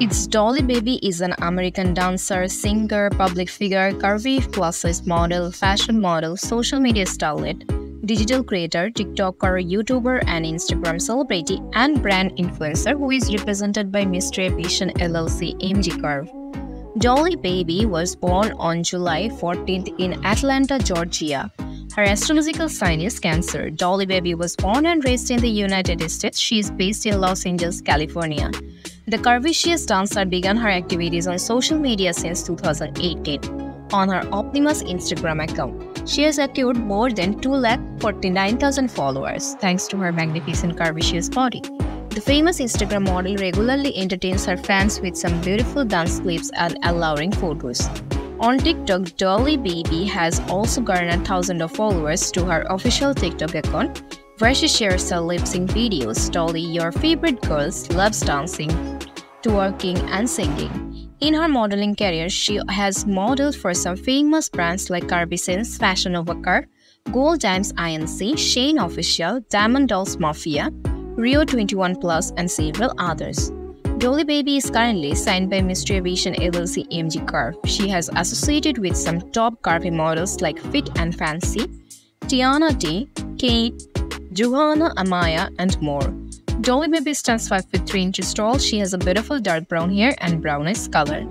It's Dolly Baby is an American dancer, singer, public figure, curvy plus-size model, fashion model, social media starlet, digital creator, TikToker, YouTuber, and Instagram celebrity and brand influencer who is represented by Mystery Aviation LLC MG Curve. Dolly Baby was born on July 14th in Atlanta, Georgia. Her astrological sign is Cancer. Dolly Baby was born and raised in the United States. She is based in Los Angeles, California. The curvaceous dancer began her activities on social media since 2018 on her Optimus Instagram account. She has acquired more than 2,49,000 followers thanks to her magnificent curvaceous body. The famous Instagram model regularly entertains her fans with some beautiful dance clips and alluring photos. On TikTok, Dolly Baby has also garnered thousands of followers to her official TikTok account, where she shares her lip sync videos. Dolly, your favorite girls, loves dancing, twerking, and singing. In her modeling career, she has modeled for some famous brands like Carbisens, Fashion Nova Curve, Gold Dimes INC, Shein Official, Diamond Dolls Mafia, Rio 21 Plus, and several others. Dolly Baby is currently signed by Mystery Aviation LLC MG Curve. She has associated with some top curvy models like Fit and Fancy, Tiana D, Kate, Johanna Amaya, and more. Dolly Baby stands 5 feet 3 inches tall. She has a beautiful dark brown hair and brownish color.